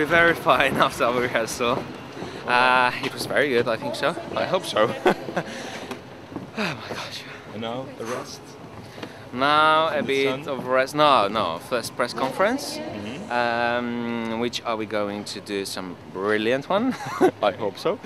We're very fine after our rehearsal. Uh, it was very good, I think so. I hope so. oh my gosh. And now the rest. Now a bit sun? of rest. No, no. First press conference, um, which are we going to do some brilliant one? I hope so.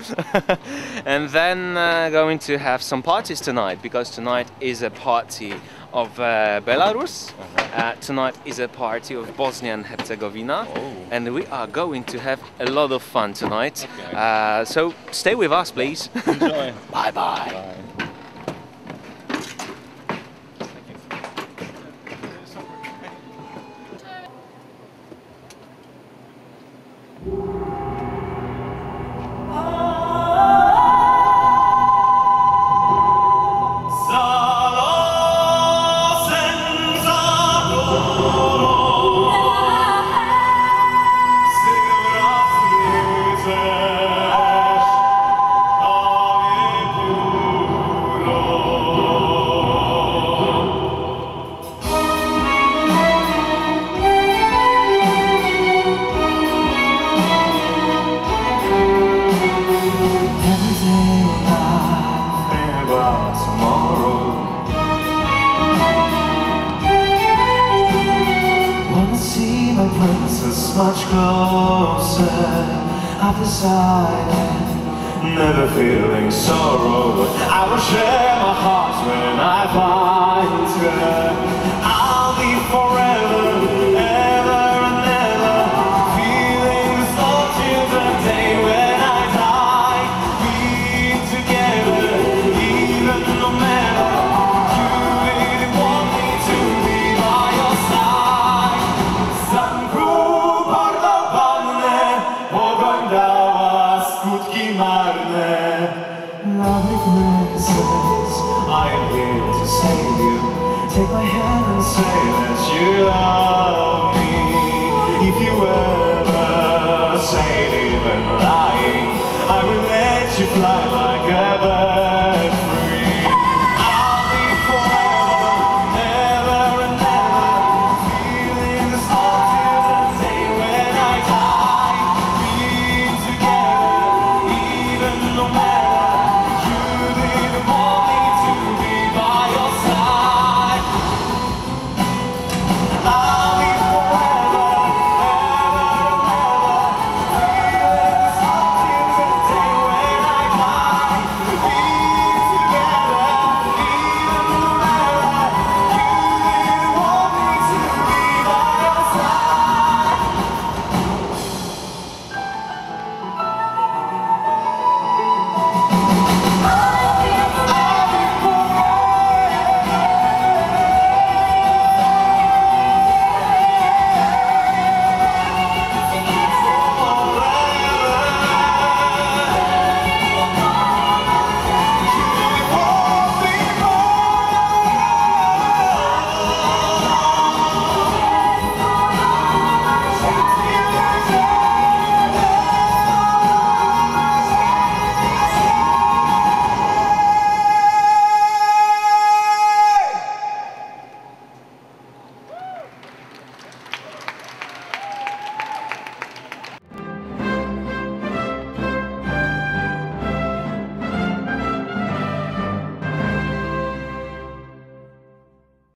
and then uh, going to have some parties tonight because tonight is a party of uh, Belarus. Uh, tonight is a party of Bosnia and Herzegovina, Oh. and we are going to have a lot of fun tonight. Okay. Uh, so stay with us, please. Enjoy. bye bye. Bye. Much closer. I've decided never feeling sorrow. I will share my heart when I find skutki marne. Lovely princess, I am here to save you. Take my hand and say that you love me. If you ever say even lying, I will let you fly like a bird.